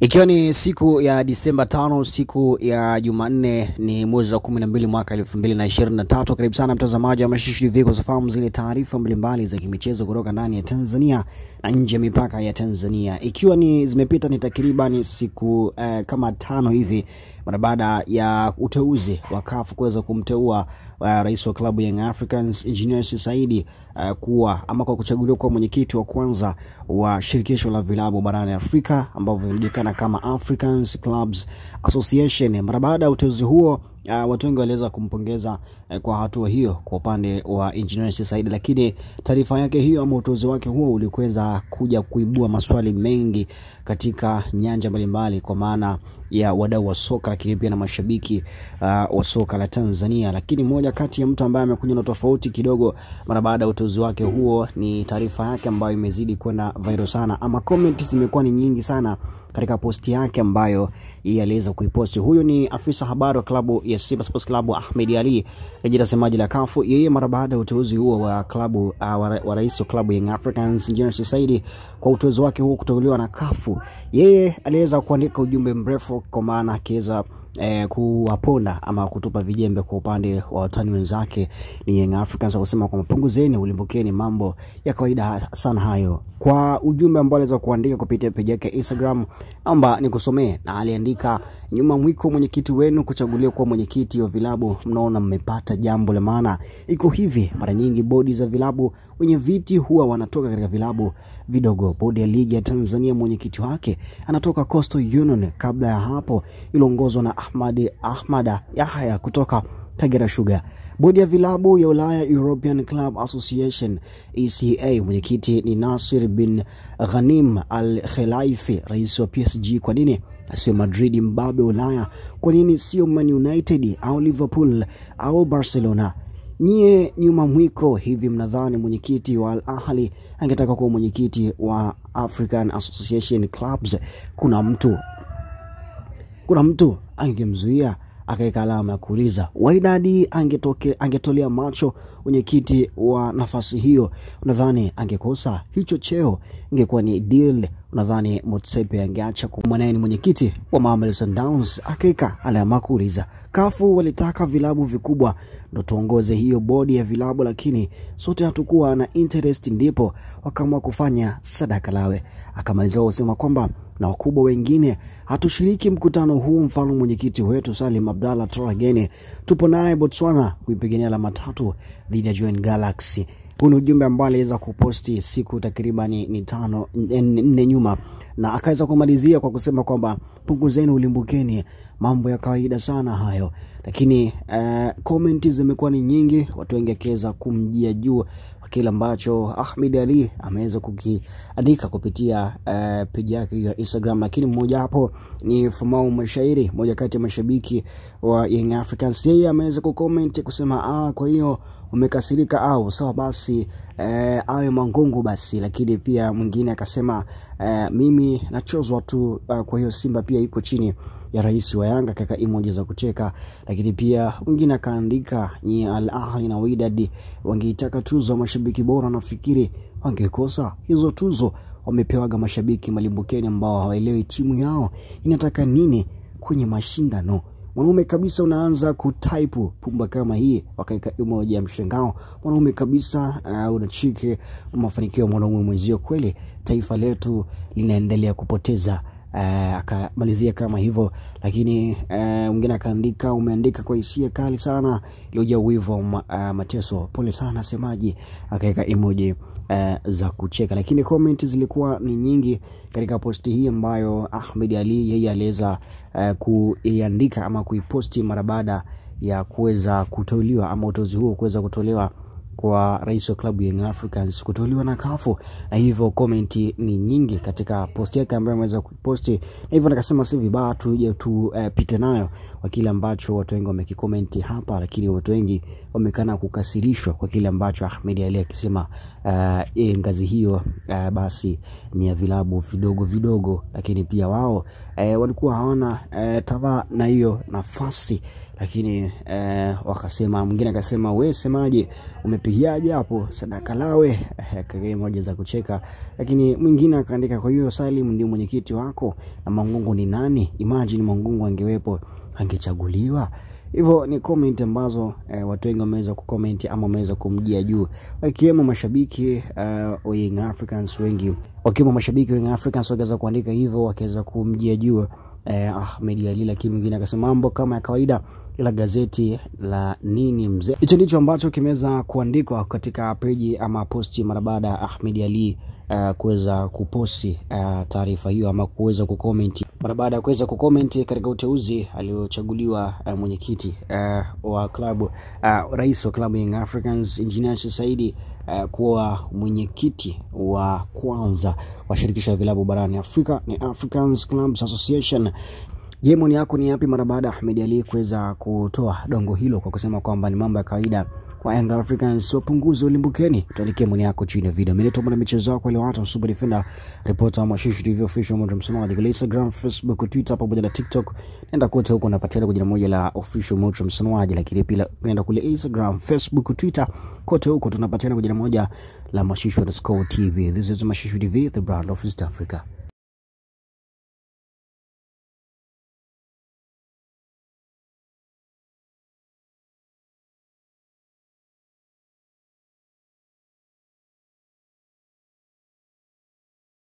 Ikiwa ni siku ya Disemba tano, siku ya Jumanne, ni mwezi wa kumi na mbili mwaka elfu mbili na ishirini na tatu. Karibu sana mtazamaji wa Mashishi TV kuzifahamu zile taarifa mbalimbali za kimichezo kutoka ndani ya Tanzania na nje ya mipaka ya Tanzania. Ikiwa ni zimepita ni takriban siku eh, kama tano hivi mara baada ya uteuzi wa CAF kuweza kumteua uh, rais wa klabu Young Africans Engineer Saidi uh, kuwa ama kwa kuchaguliwa kuwa mwenyekiti wa kwanza wa shirikisho la vilabu barani Afrika ambavyo vinajulikana kama Africans Clubs Association. Mara baada ya uteuzi huo Uh, watu wengi waliweza kumpongeza uh, kwa hatua hiyo kwa upande wa Engineer Said, lakini taarifa yake hiyo ama utozi wake huo ulikweza kuja kuibua maswali mengi katika nyanja mbalimbali, kwa maana ya wadau wa soka, lakini pia na mashabiki uh, wa soka la Tanzania. Lakini moja kati ya mtu ambaye amekuja na tofauti kidogo mara baada ya uteuzi wake huo ni taarifa yake ambayo imezidi kwenda viral sana, ama comment zimekuwa ni nyingi sana katika posti yake ambayo yeye aliweza kuiposti. Huyo ni afisa habari wa klabu ya Simba Sports Club Ahmed Ali, rejea semaji la kafu. Yeye mara baada ya uteuzi huo wa klabu uh, wa, wa rais wa klabu Young Africans Engineer Said kwa uteuzi wake huo kuteuliwa na kafu, yeye aliweza kuandika ujumbe mrefu, kwa maana akiweza eh, kuwaponda ama kutupa vijembe kwa upande wa watani wenzake ni Young Africans, kusema kwamba punguzeni, ulimbukeni, mambo ya kawaida sana hayo. Kwa ujumbe ambao aliweza kuandika kupitia peji yake Instagram, naomba nikusomee, na aliandika: nyuma mwiko mwenyekiti wenu kuchaguliwa kuwa mwenyekiti wa vilabu, mnaona mmepata jambo la maana. Iko hivi, mara nyingi bodi za vilabu wenye viti huwa wanatoka katika vilabu vidogo. Bodi ya ligi ya Tanzania mwenyekiti wake anatoka Coastal Union, kabla ya hapo iliongozwa na Ahmad Ahmada Yahya kutoka Kagera Sugar. Bodi ya vilabu ya Ulaya European Club Association ECA, mwenyekiti ni Nasir bin Ghanim Al Khelaifi, rais wa PSG. Kwa nini sio Madrid, mbabe Ulaya? Kwa nini sio Man United au Liverpool au Barcelona? Nyie nyuma mwiko hivi, mnadhani mwenyekiti wa Al Ahli angetaka kuwa mwenyekiti wa African Association Clubs? Kuna mtu kuna mtu angemzuia akaweka alama ya kuuliza. Waidadi angetoke angetolea macho mwenyekiti wa nafasi hiyo, unadhani angekosa hicho cheo? Ingekuwa ni deal? Unadhani Motsepe angeacha kumwanaye ni mwenyekiti wa Mamelodi? Akaweka alama ya kuuliza. Kafu walitaka vilabu vikubwa ndo tuongoze hiyo bodi ya vilabu, lakini sote hatukuwa na interest, ndipo wakaamua kufanya sadaka lawe. Akamaliza kusema kwamba na wakubwa wengine. Hatushiriki mkutano huu, mfano mwenyekiti wetu Salim Abdallah Toragene tupo naye Botswana kuipigania alama tatu dhidi ya Join Galaxy. Huu ni ujumbe ambao aliweza kuposti siku takriban ni tano nne nyuma, na akaweza kumalizia kwa kusema kwamba punguzeni, ulimbukeni, mambo ya kawaida sana hayo. Lakini uh, komenti zimekuwa ni nyingi, watu wengi akiweza kumjia juu kile ambacho Ahmed Ali ameweza kukiandika kupitia uh, peji yake ya Instagram. Lakini mmoja hapo ni Famau Mashairi, mmoja kati ya mashabiki wa Young Africans, yeye ameweza kucomment kusema ah, kwa hiyo umekasirika au sawa basi eh, awe mangungu basi. Lakini pia mwingine akasema eh, mimi nachozwa tu uh, kwa hiyo Simba pia iko chini ya rais wa Yanga, kaka emoji za kucheka. Lakini pia mwingine akaandika ni Al Ahli na Wydad wangeitaka tuzo ya mashabiki bora, nafikiri wangekosa hizo tuzo wamepewaga mashabiki malimbukeni ambao hawaelewi timu yao inataka nini kwenye mashindano. Mwanaume kabisa unaanza kutaipu pumba kama hii, wakaeka emoji ya mshangao. Mwanaume kabisa uh, unachike mafanikio ya mwanaume mwenzio. Kweli taifa letu linaendelea kupoteza Uh, akamalizia kama hivyo, lakini mwingine uh, akaandika umeandika kwa hisia kali sana. Ilioja wivu uh, mateso. Pole sana semaji, akaweka emoji uh, za kucheka, lakini comment zilikuwa ni nyingi katika posti hii ambayo Ahmed Ali yeye aliweza uh, kuiandika ama kuiposti mara baada ya kuweza kuteuliwa ama utozi huo kuweza kutolewa kwa rais wa klabu Young Africans kutoliwa na kafu, na hivyo komenti ni nyingi katika posti yake ambayo ameweza kuiposti, na hivyo nikasema si vibaya tuje tupite uh, nayo kwa kile ambacho watu wengi wamekikomenti hapa, lakini watu wengi wamekana kukasirishwa kwa kile ambacho Ahmed Ali akisema uh, e, ngazi hiyo uh, basi ni ya vilabu vidogo vidogo, lakini pia wao uh, walikuwa hawana uh, tadhaa na hiyo nafasi, lakini eh, wakasema mwingine akasema we semaje, umepigiaje hapo sadaka lawe kage moja za kucheka, lakini mwingine akaandika, kwa hiyo Salim ndio mwenyekiti wako na Mangungu ni nani? Imagine Mangungu angewepo angechaguliwa. Hivyo ni comment ambazo eh, watu wengi wameweza kucomment ama wameweza kumjia juu, wakiwemo mashabiki uh, wa Africans wengi, wakiwemo mashabiki wa Africans wakiweza kuandika hivyo, wakiweza kumjia juu eh, Ahmed Ali, lakini mwingine akasema mambo kama ya kawaida, ila gazeti la nini mzee. Hicho ndicho ambacho kimeweza kuandikwa katika peji ama posti mara baada ya Ahmed Ali uh, kuweza kuposti uh, taarifa hiyo ama kuweza kucomment mara baada ya kuweza kucomment katika uteuzi aliochaguliwa uh, mwenyekiti uh, wa klabu uh, rais wa klabu Young Africans Engineers Saidi uh, kuwa mwenyekiti wa kwanza wa shirikisho la vilabu barani Afrika ni Africans Clubs Association. Je, maoni yako ni yapi mara baada ya Ahmed Ally kuweza kutoa dongo hilo kwa kusema kwamba ni mambo ya kawaida kwa Young Africans wapunguze ulimbukeni? Tuandikie maoni yako chini ya video. Mimi ni michezo wako ile watu super defender reporter wa Mashishi TV official mmoja Msomaji kwa Instagram, Facebook, Twitter pamoja na TikTok. Nenda kote huko unapatia kwa jina moja la official mmoja Msomaji, lakini pia nenda kule Instagram, Facebook, Twitter kote huko tunapatiana kwa jina moja la Mashishu underscore TV. This is Mashishu TV, the brand of East Africa.